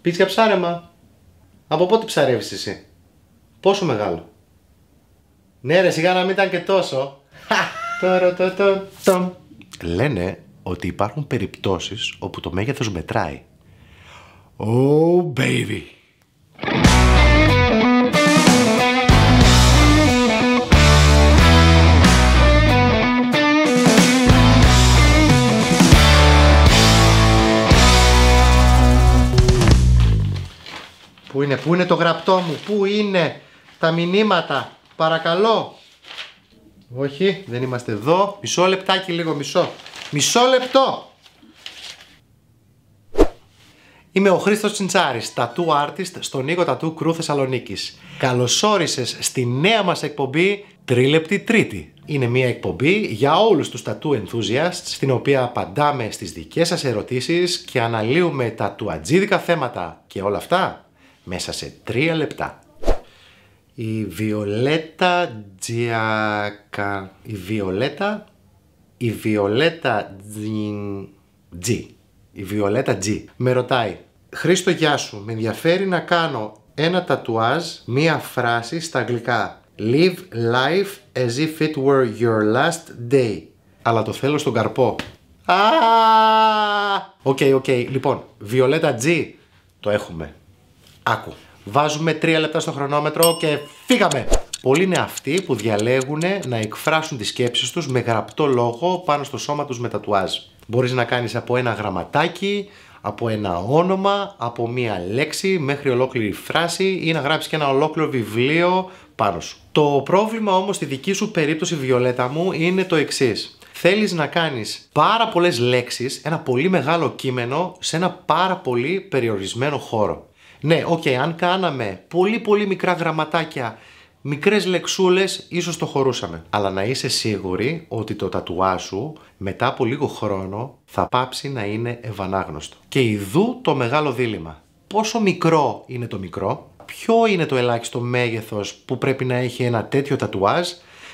Πεις για ψάρεμα. Από πότε ψαρεύεις εσύ; Πόσο μεγάλο; Ναι ρε σιγά να μην ήταν και τόσο. Τώρα το το το. Λένε ότι υπάρχουν περιπτώσεις όπου το μέγεθος μετράει. Oh baby. Πού είναι, πού είναι το γραπτό μου, πού είναι τα μηνύματα, παρακαλώ. Όχι, δεν είμαστε εδώ. Μισό λεπτάκι λίγο, μισό. Μισό λεπτό. Είμαι ο Χρήστος Τσιντσάρης, tattoo artist στον Νίκο Tattoo Crew Θεσσαλονίκης. Καλώς όρισες στη νέα μας εκπομπή Τρίλεπτη Τρίτη. Είναι μια εκπομπή για όλους τους tattoo enthusiasts, στην οποία απαντάμε στις δικές σας ερωτήσεις και αναλύουμε τα τουατζίδικα θέματα και όλα αυτά μέσα σε τρία λεπτά. Η Βιολέτα Τζιακα... Η Βιολέτα... Η Βιολέτα Τζι. Η Βιολέτα Τζι. Με ρωτάει. Χρήστο γεια σου. Με ενδιαφέρει να κάνω ένα τατουάζ, μία φράση στα αγγλικά. Live life as if it were your last day. Αλλά το θέλω στον καρπό. Α! OK, OK. Λοιπόν, Βιολέτα G το έχουμε. Άκου. Βάζουμε τρία λεπτά στο χρονόμετρο και φύγαμε! Πολλοί είναι αυτοί που διαλέγουν να εκφράσουν τις σκέψεις τους με γραπτό λόγο πάνω στο σώμα τους με τατουάζ. Μπορείς να κάνεις από ένα γραμματάκι, από ένα όνομα, από μία λέξη μέχρι ολόκληρη φράση ή να γράψεις και ένα ολόκληρο βιβλίο πάνω σου. Το πρόβλημα όμως στη δική σου περίπτωση Βιολέτα μου είναι το εξής. Θέλεις να κάνεις πάρα πολλές λέξεις, ένα πολύ μεγάλο κείμενο σε ένα πάρα πολύ περιορισμένο χώρο. Ναι, οκ, αν κάναμε πολύ πολύ μικρά γραμματάκια, μικρές λεξούλες, ίσως το χωρούσαμε. Αλλά να είσαι σίγουρη ότι το τατουάζ σου μετά από λίγο χρόνο θα πάψει να είναι ευανάγνωστο. Και ιδού το μεγάλο δίλημμα. Πόσο μικρό είναι το μικρό, ποιο είναι το ελάχιστο μέγεθος που πρέπει να έχει ένα τέτοιο τατουάζ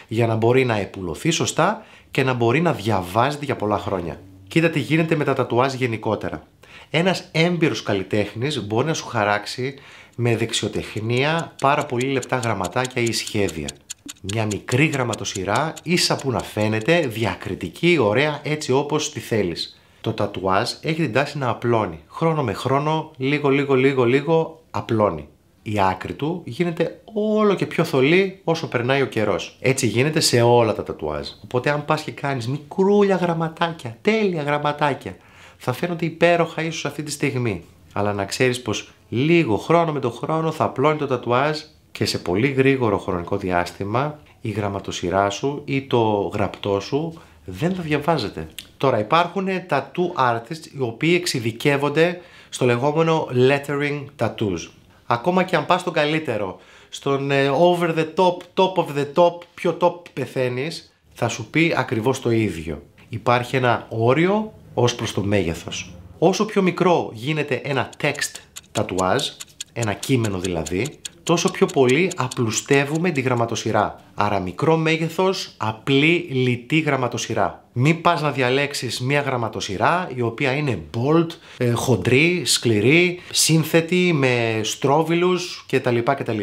για να μπορεί να επουλωθεί σωστά και να μπορεί να διαβάζεται για πολλά χρόνια; Κοίτα τι γίνεται με τα τατουάζ γενικότερα. Ένας έμπειρος καλλιτέχνης μπορεί να σου χαράξει με δεξιοτεχνία πάρα πολύ λεπτά γραμματάκια ή σχέδια. Μια μικρή γραμματοσυρά, ίσα που να φαίνεται, διακριτική, ωραία, έτσι όπως τη θέλεις. Το τατουάζ έχει την τάση να απλώνει. Χρόνο με χρόνο, λίγο λίγο λίγο λίγο, απλώνει. Η άκρη του γίνεται όλο και πιο θολή όσο περνάει ο καιρός. Έτσι γίνεται σε όλα τα τατουάζ. Οπότε αν πας και κάνεις μικρούλια γραμματάκια, τέλεια γραμματάκια, θα φαίνονται υπέροχα ίσως αυτή τη στιγμή. Αλλά να ξέρεις πως λίγο χρόνο με το χρόνο θα απλώνει το τατουάζ και σε πολύ γρήγορο χρονικό διάστημα η γραμματοσυρά σου ή το γραπτό σου δεν θα διαβάζεται. Τώρα υπάρχουν tattoo artists οι οποίοι εξειδικεύονται στο λεγόμενο lettering tattoos. Ακόμα και αν πας στον καλύτερο, στον ε, over the top, top of the top, πιο top πεθαίνεις, θα σου πει ακριβώς το ίδιο. Υπάρχει ένα όριο ως προς το μέγεθος. Όσο πιο μικρό γίνεται ένα text τατουάζ, ένα κείμενο δηλαδή, τόσο πιο πολύ απλουστεύουμε τη γραμματοσυρά. Άρα μικρό μέγεθος, απλή λιτή γραμματοσυρά. Μην πας να διαλέξεις μια γραμματοσυρά η οποία είναι bold, ε, χοντρή, σκληρή, σύνθετη με στρόβιλους κτλ. κτλ.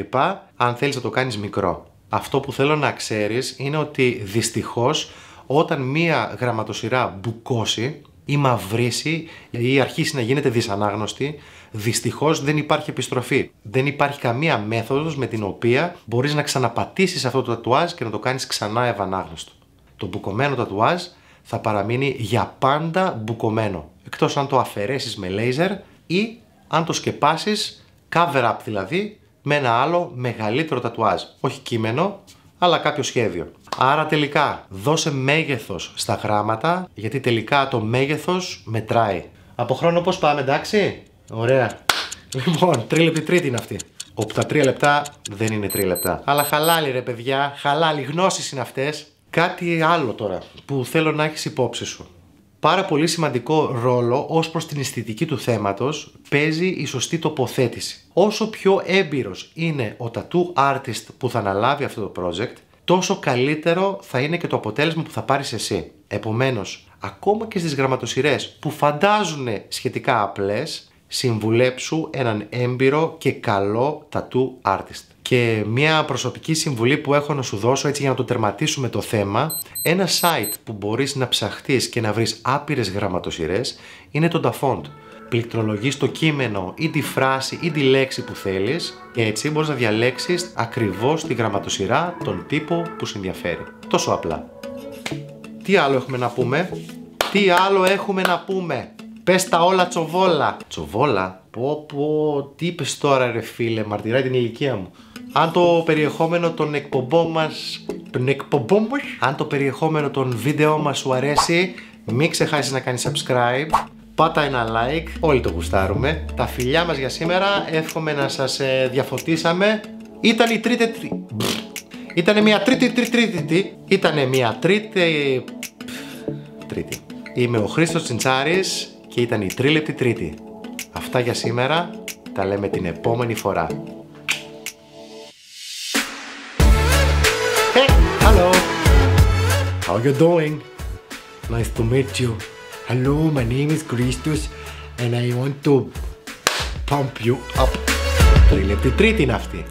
Αν θέλεις να το κάνεις μικρό. Αυτό που θέλω να ξέρεις είναι ότι δυστυχώς όταν μία γραμματοσυρά μπουκώσει, ή μαυρίσει ή αρχίσει να γίνεται δυσανάγνωστη, δυστυχώς δεν υπάρχει επιστροφή. Δεν υπάρχει καμία μέθοδος με την οποία μπορείς να ξαναπατήσεις αυτό το τατουάζ και να το κάνεις ξανά ευανάγνωστο. Το μπουκωμένο τατουάζ θα παραμείνει για πάντα μπουκωμένο. Εκτός αν το αφαιρέσεις με λέιζερ ή αν το σκεπάσεις cover up δηλαδή με ένα άλλο μεγαλύτερο τατουάζ. Όχι κείμενο, αλλά κάποιο σχέδιο. Άρα τελικά δώσε μέγεθος στα γράμματα γιατί τελικά το μέγεθος μετράει. Από χρόνο πώς πάμε εντάξει; Ωραία. Λοιπόν, τρίλεπτη τρίτη είναι αυτή. Όπου τα τρία λεπτά δεν είναι τρία λεπτά. Αλλά χαλάλι ρε παιδιά, χαλάλι γνώσεις είναι αυτές. Κάτι άλλο τώρα που θέλω να έχεις υπόψη σου. Πάρα πολύ σημαντικό ρόλο ως προς την αισθητική του θέματος παίζει η σωστή τοποθέτηση. Όσο πιο έμπειρος είναι ο tattoo artist που θα αναλάβει αυτό το project, τόσο καλύτερο θα είναι και το αποτέλεσμα που θα πάρεις εσύ. Επομένως, ακόμα και στις γραμματοσυρές που φαντάζουν σχετικά απλές, συμβουλέψου έναν έμπειρο και καλό tattoo artist. Και μια προσωπική συμβουλή που έχω να σου δώσω έτσι για να το τερματίσουμε το θέμα, ένα site που μπορείς να ψαχτείς και να βρεις άπειρες γραμματοσυρές είναι το Dafont. Πληκτρολογείς το κείμενο ή τη φράση ή τη λέξη που θέλεις και έτσι μπορείς να διαλέξεις ακριβώς τη γραμματοσυρά, τον τύπο που σε ενδιαφέρει. Τόσο απλά. Τι άλλο έχουμε να πούμε, τι άλλο έχουμε να πούμε; Πες τα όλα τσοβόλα. Τσοβόλα; Πω πω, τι είπες τώρα ρε φίλε, μαρτυράει την ηλικία μου. Αν το περιεχόμενο των εκπομπών μας... Των εκπομπών μας... Αν το περιεχόμενο των βίντεο μας σου αρέσει, μην ξεχάσεις να κάνεις subscribe. Πάτα ένα like, όλοι το γουστάρουμε. Τα φιλιά μας για σήμερα, εύχομαι να σας ε, διαφωτίσαμε. Ήταν η τρίτη... Ήτανε μια τρίτη τρίτη τρίτη. Ήτανε μια τρίτη... Τρίτη. Είμαι ο Χρήστος Τσιντσάρης και ήταν η τρίλεπτη τρίτη. Αυτά για σήμερα, τα λέμε την επόμενη φορά. hello. How you doing? Nice to meet you. Hello, my name is Christos and I want to pump you up. Τρίλεπτη τρίτη είναι αυτή.